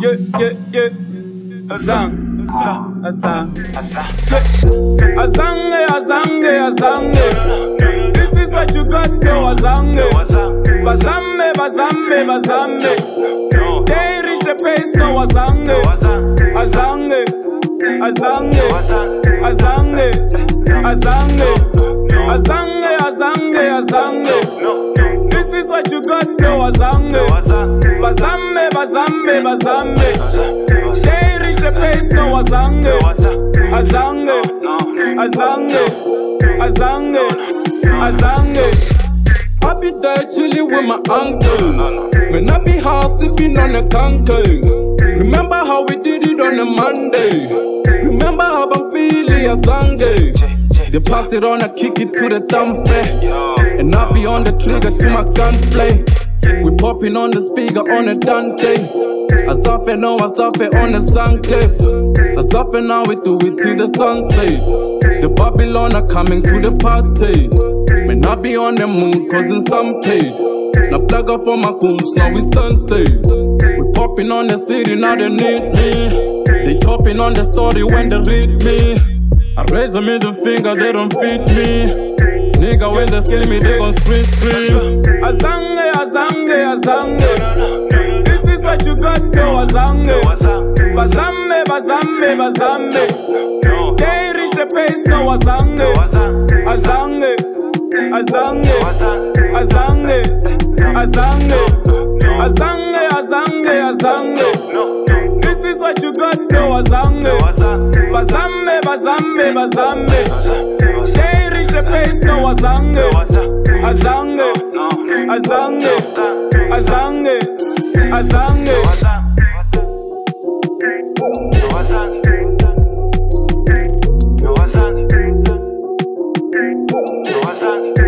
Yeah, yeah, yeah. Azang, azang, azang, azange, azange, azange. Is this what you got? No, azange. Bazambe, bazambe, bazambe. They reach the pace, no, azange. Azange, azange, azange, azange, azange, azange, azange. Got? No, azange. Bazambe, bazambe, bazambe. They reach the pace, no, azange. Azange, azange, azange, azange. I be there chilling with my uncle. When I be house sipping on a conker. Remember how we did it on a Monday. Remember how I'm feeling a Sunday. They pass it on, I kick it to the thumb eh. And I be on the trigger to my gunplay. We popping on the speaker on a Dante. As often now, as often on a Sunday. As often now, we do it till the sunset. The Babylon are coming to the party. Man, I be on the moon causing stampede. Now plug up for my goons, now we stand stay. We popping on the city, now they need me. They chopping on the story when they read me. I raise a middle finger, they don't feed me. Nigga, when they see me, they gon' scream, scream. Azange, azange, azange. Is this what you got? No, azange. Bazambe, bazambe, bazambe. They reach the pace, no, azange. Azange, azange, azange, azange, azange, azange, azange. Is this is what you got? No, azange. Bazambe, bazambe, bazambe. Paste, paste, no azange Azange Azange Azange Azange No azange No azange No azange